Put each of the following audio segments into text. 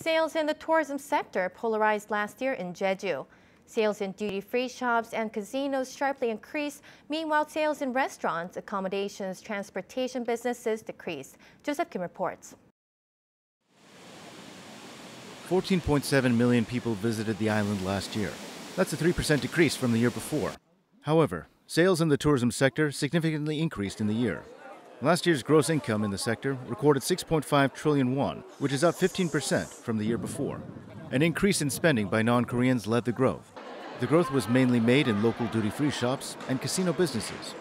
Sales in the tourism sector polarized last year in Jeju. Sales in duty-free shops and casinos sharply increased. Meanwhile, sales in restaurants, accommodations, transportation businesses decreased. Joseph Kim reports. 14.7 million people visited the island last year. That's a 3% decrease from the year before. However, sales in the tourism sector significantly increased in the year. Last year's gross income in the sector recorded 6.5 trillion won, which is up 15% from the year before. An increase in spending by non Koreans led the growth. The growth was mainly made in local duty free shops and casino businesses.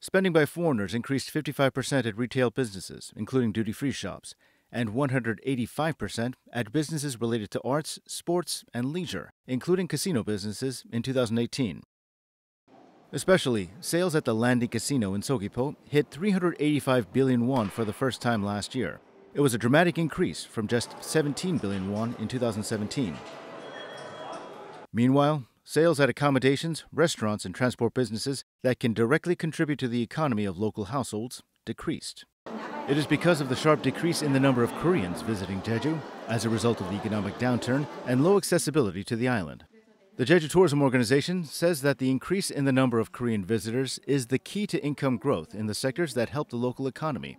Spending by foreigners increased 55% at retail businesses, including duty free shops, and 185% at businesses related to arts, sports, and leisure, including casino businesses, in 2018. Especially, sales at the Landing Casino in Seogwipo hit 385 billion won for the first time last year. It was a dramatic increase from just 17 billion won in 2017. Meanwhile, sales at accommodations, restaurants, and transport businesses that can directly contribute to the economy of local households decreased. It is because of the sharp decrease in the number of Koreans visiting Jeju as a result of the economic downturn and low accessibility to the island. The Jeju Tourism Organization says that the increase in the number of Korean visitors is the key to income growth in the sectors that help the local economy.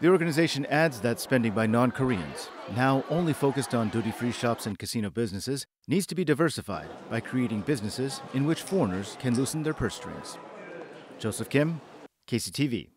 The organization adds that spending by non Koreans, now only focused on duty free shops and casino businesses, needs to be diversified by creating businesses in which foreigners can loosen their purse strings. Joseph Kim, KCTV.